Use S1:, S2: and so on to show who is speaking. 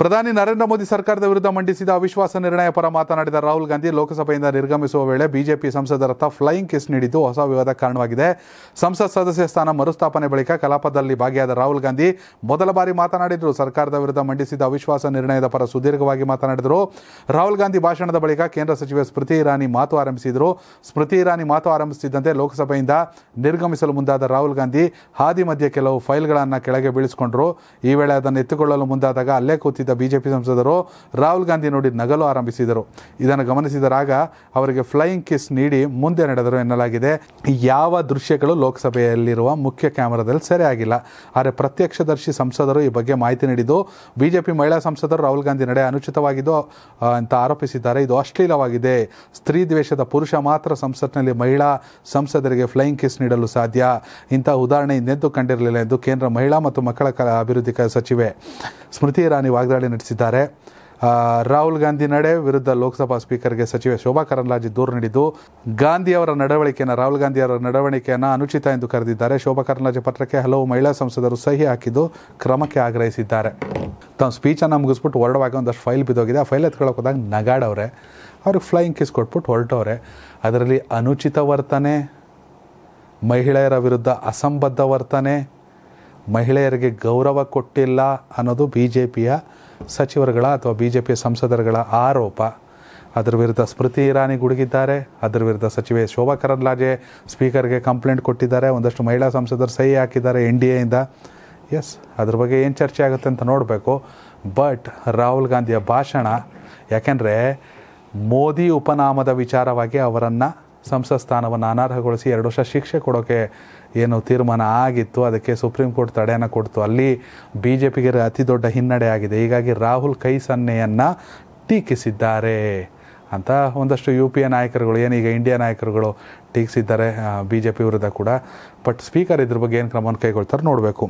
S1: ಪ್ರಧಾನಿ ನರೇಂದ್ರ ಮೋದಿ ಸರ್ಕಾರದ ವಿರುದ್ಧ ಮಂಡಿಸಿದ ಅವಿಶ್ವಾಸ ನಿರ್ಣಯ ಪರ ಮಾತನಾಡಿದ ರಾಹುಲ್ ಗಾಂಧಿ ಲೋಕಸಭೆಯಿಂದ ನಿರ್ಗಮಿಸುವ ವೇಳೆ ಬಿಜೆಪಿ ಸಂಸದರತ್ತ ಫ್ಲೈಯಿಂಗ್ ಕಿಸ್ ನೀಡಿದ್ದು ಹೊಸ ವಿವಾದ ಕಾರಣವಾಗಿದೆ. ಸಂಸತ್ ಸದಸ್ಯ ಸ್ಥಾನ ಮರುಸ್ಥಾಪನೆ ಬಳಿಕ ಕಲಾಪದಲ್ಲಿ ಭಾಗಿಯಾದ ರಾಹುಲ್ ಗಾಂಧಿ ಮೊದಲ ಬಾರಿ ಮಾತನಾಡಿದರು. ಸರ್ಕಾರದ ವಿರುದ್ಧ ಮಂಡಿಸಿದ ಅವಿಶ್ವಾಸ ನಿರ್ಣಯದ ಪರ ಸುದೀರ್ಘವಾಗಿ ಮಾತನಾಡಿದರು. ರಾಹುಲ್ ಗಾಂಧಿ ಭಾಷಣದ ಬಳಿಕ ಕೇಂದ್ರ ಸಚಿವೆ ಸ್ಮೃತಿ ಇರಾನಿ ಮಾತು ಆರಂಭಿಸಿದರು. ಸ್ಮೃತಿ ಇರಾನಿ ಮಾತು ಆರಂಭಿಸುತ್ತಿದ್ದಂತೆ ಲೋಕಸಭೆಯಿಂದ ನಿರ್ಗಮಿಸಲು ಮುಂದಾದ ರಾಹುಲ್ ಗಾಂಧಿ ಹಾದಿ ಮಧ್ಯೆ ಕೆಲವು ಫೈಲ್ಗಳನ್ನು ಕೆಳಗೆ ಬೀಳಿಸಿಕೊಂಡರು. ಈ ವೇಳೆ ಅದನ್ನು ಎತ್ತುಕೊಳ್ಳಲು ಮುಂದಾದಾಗ ಅಲ್ಲೇ ಕೂತಿದ್ದ ಬಿಜೆಪಿ ಸಂಸದರು ರಾಹುಲ್ ಗಾಂಧಿ ನೋಡಿ ನಗಲು ಆರಂಭಿಸಿದರು. ಇದನ್ನು ಗಮನಿಸಿದರಾಗ ಅವರಿಗೆ ಫ್ಲೈಯಿಂಗ್ ಕಿಸ್ ನೀಡಿ ಮುಂದೆ ನಡೆದರು ಎನ್ನಲಾಗಿದೆ. ಯಾವ ದೃಶ್ಯಗಳು ಲೋಕಸಭೆಯಲ್ಲಿರುವ ಮುಖ್ಯ ಕ್ಯಾಮರಾದಲ್ಲಿ ಸೆರೆಯಾಗಿಲ್ಲ. ಆದರೆ ಪ್ರತ್ಯಕ್ಷದರ್ಶಿ ಸಂಸದರು ಈ ಬಗ್ಗೆ ಮಾಹಿತಿ ನೀಡಿದ್ದು, ಬಿಜೆಪಿ ಮಹಿಳಾ ಸಂಸದರು ರಾಹುಲ್ ಗಾಂಧಿ ನಡೆ ಅನುಚಿತವಾಗಿದ್ದು ಅಂತ ಆರೋಪಿಸಿದ್ದಾರೆ. ಇದು ಅಶ್ಲೀಲವಾಗಿದೆ. ಸ್ತ್ರೀ ದ್ವೇಷದ ಪುರುಷ ಮಾತ್ರ ಸಂಸತ್ನಲ್ಲಿ ಮಹಿಳಾ ಸಂಸದರಿಗೆ ಫ್ಲೈಯಿಂಗ್ ಕಿಸ್ ನೀಡಲು ಸಾಧ್ಯ. ಇಂತಹ ಉದಾಹರಣೆ ಇನ್ನೆಂದೂ ಕಂಡಿರಲಿಲ್ಲ ಎಂದು ಕೇಂದ್ರ ಮಹಿಳಾ ಮತ್ತು ಮಕ್ಕಳ ಅಭಿವೃದ್ಧಿ ಸಚಿವೆ ಸ್ಮೃತಿ ಇರಾನಿ ವಾಗ್ದಾಳಿ ನಡೆಸಿದ್ದಾರೆ ರಾಹುಲ್ ಗಾಂಧಿ ನಡೆ ವಿರುದ್ಧ ಲೋಕಸಭಾ ಸ್ಪೀಕರ್ಗೆ ಸಚಿವೆ ಶೋಭಾ ಕರಂದ್ಲಾಜೆ ದೂರು ನೀಡಿದ್ದು, ಗಾಂಧಿ ಅವರ ನಡವಳಿಕೆಯನ್ನು ರಾಹುಲ್ ಗಾಂಧಿ ಅವರ ನಡವಳಿಕೆಯನ್ನು ಅನುಚಿತ ಎಂದು ಕರೆದಿದ್ದಾರೆ. ಶೋಭಾ ಕರಂದ್ಲಾಜೆ ಪತ್ರಕ್ಕೆ ಹಲವು ಮಹಿಳಾ ಸಂಸದರು ಸಹಿ ಹಾಕಿದ್ದು ಕ್ರಮಕ್ಕೆ ಆಗ್ರಹಿಸಿದ್ದಾರೆ. ತಮ್ಮ ಸ್ಪೀಚನ್ನು ಮುಗಿಸ್ಬಿಟ್ಟು ಹೊರಡುವಾಗ ಒಂದಷ್ಟು ಫೈಲ್ ಬಿದ್ದೋಗಿದೆ. ಆ ಫೈಲ್ ಎತ್ಕೊಳ್ಳೋಕೆ ಹೋದಾಗ ನಗಾಡವ್ರೆ ಅವ್ರಿಗೆ ಫ್ಲೈಯಿಂಗ್ ಕಿಸ್ ಕೊಟ್ಬಿಟ್ಟು ಹೊರಟವ್ರೆ. ಅದರಲ್ಲಿ ಅನುಚಿತ ವರ್ತನೆ, ಮಹಿಳೆಯರ ವಿರುದ್ಧ ಅಸಂಬದ್ಧ ವರ್ತನೆ, ಮಹಿಳೆಯರಿಗೆ ಗೌರವ ಕೊಟ್ಟಿಲ್ಲ ಅನ್ನೋದು ಬಿ ಜೆ ಪಿಯ ಸಚಿವರುಗಳ ಅಥವಾ ಬಿ ಜೆ ಪಿಯ ಸಂಸದರುಗಳ ಆರೋಪ. ಅದರ ವಿರುದ್ಧ ಸ್ಮೃತಿ ಇರಾನಿ ಗುಡುಗಿದ್ದಾರೆ. ಅದರ ವಿರುದ್ಧ ಸಚಿವೆ ಶೋಭಾ ಕರಂದ್ಲಾಜೆ ಸ್ಪೀಕರ್ಗೆ ಕಂಪ್ಲೇಂಟ್ ಕೊಟ್ಟಿದ್ದಾರೆ. ಒಂದಷ್ಟು ಮಹಿಳಾ ಸಂಸದರು ಸಹಿ ಹಾಕಿದ್ದಾರೆ ಎನ್ ಡಿ ಎಯಿಂದ. ಎಸ್, ಅದ್ರ ಬಗ್ಗೆ ಏನು ಚರ್ಚೆ ಆಗುತ್ತೆ ಅಂತ ನೋಡಬೇಕು. ಬಟ್ ರಾಹುಲ್ ಗಾಂಧಿಯ ಭಾಷಣ, ಯಾಕೆಂದರೆ ಮೋದಿ ಉಪನಾಮದ ವಿಚಾರವಾಗಿ ಅವರನ್ನು ಸಂಸತ್ ಸ್ಥಾನವನ್ನು ಅನರ್ಹಗೊಳಿಸಿ ಎರಡು ವರ್ಷ ಶಿಕ್ಷೆ ಕೊಡೋಕ್ಕೆ ಏನು ತೀರ್ಮಾನ ಆಗಿತ್ತು. ಅದಕ್ಕೆ ಸುಪ್ರೀಂ ಕೋರ್ಟ್ ತಡೆಯನ್ನು ಕೊಡ್ತು. ಅಲ್ಲಿ ಬಿ ಜೆ ಪಿಗೆ ಅತಿ ದೊಡ್ಡ ಹಿನ್ನಡೆ ಆಗಿದೆ. ಹೀಗಾಗಿ ರಾಹುಲ್ ಕೈ ಸನ್ನೆಯನ್ನು ಟೀಕಿಸಿದ್ದಾರೆ ಅಂತ ಒಂದಷ್ಟು ಯು ಪಿ ಎ ನಾಯಕರುಗಳು ಏನೀಗ ಇಂಡಿಯಾ ನಾಯಕರುಗಳು ಟೀಕಿಸಿದ್ದಾರೆ. ಬಿ ಜೆ ಪಿ ವಿರುದ್ಧ ಕೂಡ. ಬಟ್ ಸ್ಪೀಕರ್ ಇದ್ರ ಬಗ್ಗೆ ಏನು ಕ್ರಮವನ್ನು ಕೈಗೊಳ್ತಾರೆ ನೋಡಬೇಕು.